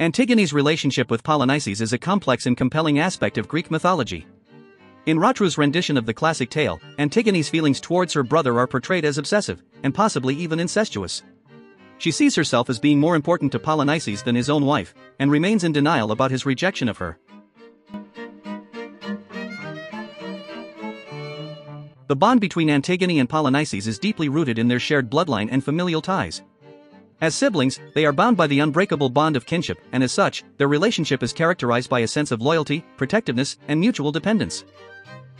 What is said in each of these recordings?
Antigone's relationship with Polynices is a complex and compelling aspect of Greek mythology. In Rotrou's rendition of the classic tale, Antigone's feelings towards her brother are portrayed as obsessive, and possibly even incestuous. She sees herself as being more important to Polynices than his own wife, and remains in denial about his rejection of her. The bond between Antigone and Polynices is deeply rooted in their shared bloodline and familial ties. As siblings, they are bound by the unbreakable bond of kinship, and as such, their relationship is characterized by a sense of loyalty, protectiveness, and mutual dependence.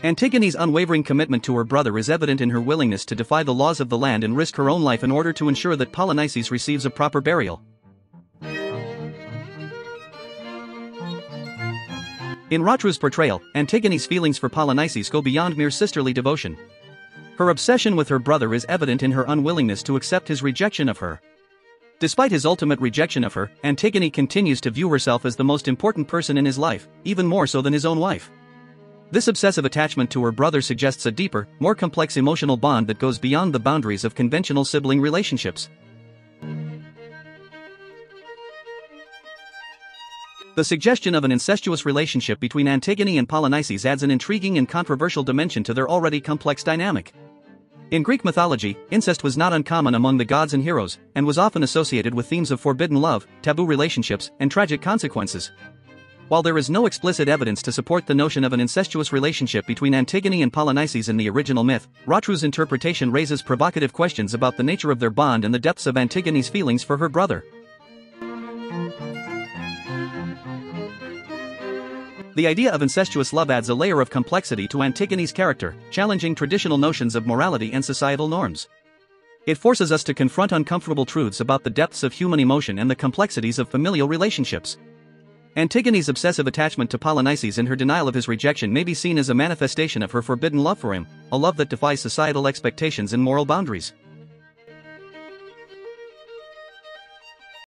Antigone's unwavering commitment to her brother is evident in her willingness to defy the laws of the land and risk her own life in order to ensure that Polynices receives a proper burial. In Rotrou's portrayal, Antigone's feelings for Polynices go beyond mere sisterly devotion. Her obsession with her brother is evident in her unwillingness to accept his rejection of her. Despite his ultimate rejection of her, Antigone continues to view herself as the most important person in his life, even more so than his own wife. This obsessive attachment to her brother suggests a deeper, more complex emotional bond that goes beyond the boundaries of conventional sibling relationships. The suggestion of an incestuous relationship between Antigone and Polynices adds an intriguing and controversial dimension to their already complex dynamic. In Greek mythology, incest was not uncommon among the gods and heroes, and was often associated with themes of forbidden love, taboo relationships, and tragic consequences. While there is no explicit evidence to support the notion of an incestuous relationship between Antigone and Polynices in the original myth, Rotrou's interpretation raises provocative questions about the nature of their bond and the depths of Antigone's feelings for her brother. The idea of incestuous love adds a layer of complexity to Antigone's character, challenging traditional notions of morality and societal norms. It forces us to confront uncomfortable truths about the depths of human emotion and the complexities of familial relationships. Antigone's obsessive attachment to Polynices and her denial of his rejection may be seen as a manifestation of her forbidden love for him, a love that defies societal expectations and moral boundaries.